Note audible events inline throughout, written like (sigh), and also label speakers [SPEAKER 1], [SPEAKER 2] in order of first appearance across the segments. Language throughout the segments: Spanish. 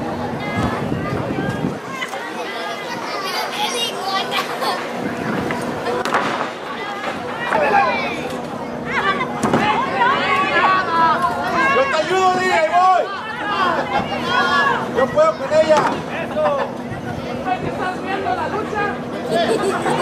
[SPEAKER 1] Yo te ayudo, Dile voy. Yo puedo con ella. Eso. estás viendo la lucha? (laughs)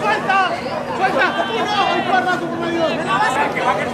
[SPEAKER 1] ¡Suelta! ¡Suelta! ¡No! no, no. tu ¡Que el